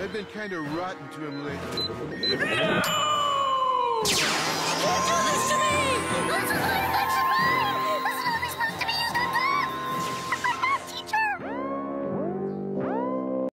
I've been kind of rotten to him lately.